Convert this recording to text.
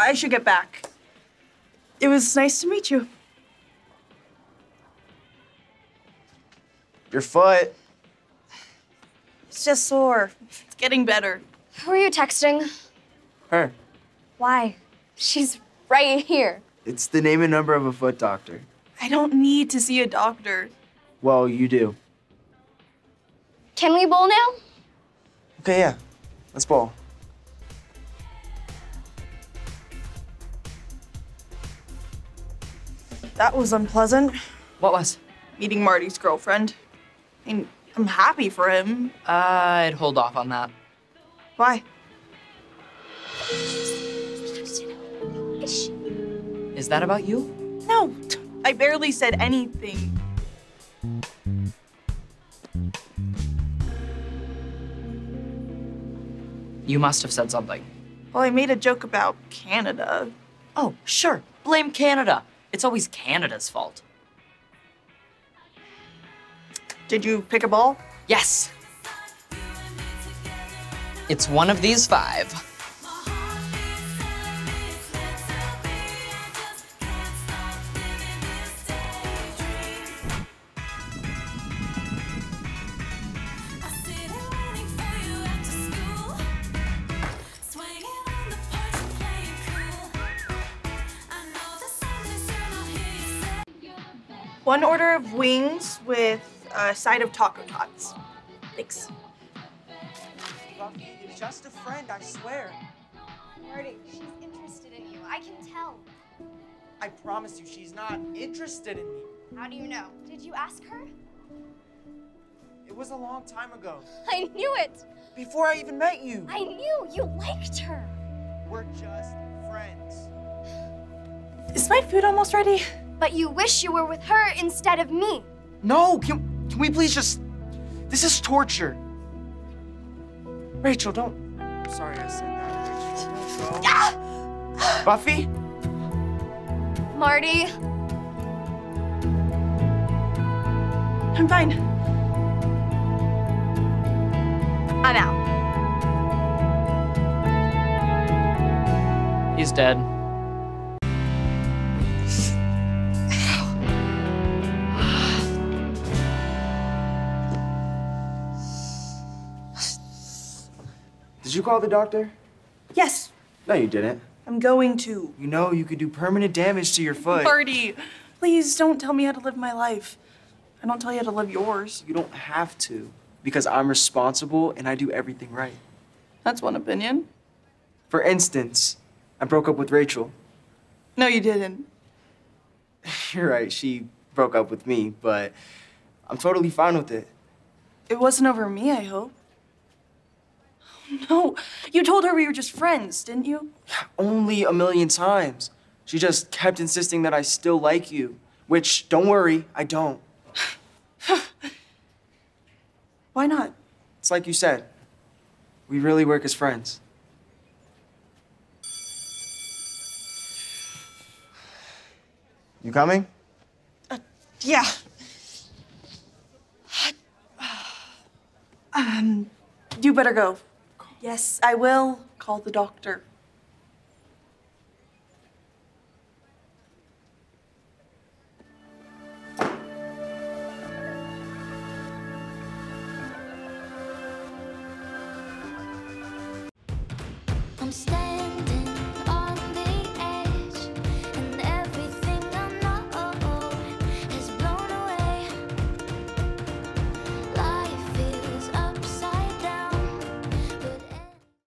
I should get back. It was nice to meet you. Your foot. It's just sore. It's getting better. Who are you texting? Her. Why? She's right here. It's the name and number of a foot doctor. I don't need to see a doctor. Well, you do. Can we bowl now? Okay, yeah. Let's bowl. That was unpleasant. What was? Meeting Marty's girlfriend. I mean, I'm happy for him. Uh, I'd hold off on that. Why? Is that about you? No, I barely said anything. You must have said something. Well, I made a joke about Canada. Oh, sure. Blame Canada. It's always Canada's fault. Did you pick a ball? Yes. It's one of these five. One order of wings with a side of taco tots. Thanks. Buffy, it's just a friend, I swear. Marty, she's interested in you. I can tell. I promise you, she's not interested in me. How do you know? Did you ask her? It was a long time ago. I knew it. Before I even met you. I knew you liked her. We're just friends. Is my food almost ready? But you wish you were with her instead of me. No, can, can we please just. This is torture. Rachel, don't. Sorry I said that, Rachel. Buffy? Marty, I'm fine. I'm out. He's dead. Did you call the doctor? Yes, No, you didn't. I'm going to. You know you could do permanent damage to your foot. Marty, please don't tell me how to live my life. I don't tell you how to live yours. You don't have to, because I'm responsible and I do everything right. That's one opinion. For instance, I broke up with Rachel. No, you didn't. You're right, she broke up with me, but I'm totally fine with it. It wasn't over me, I hope. No, you told her we were just friends, didn't you? Only a million times. She just kept insisting that I still like you, which, don't worry, I don't. Why not? It's like you said, we really work as friends. You coming? Yeah. Um, you better go. Yes, I will call the doctor. I'm stuck.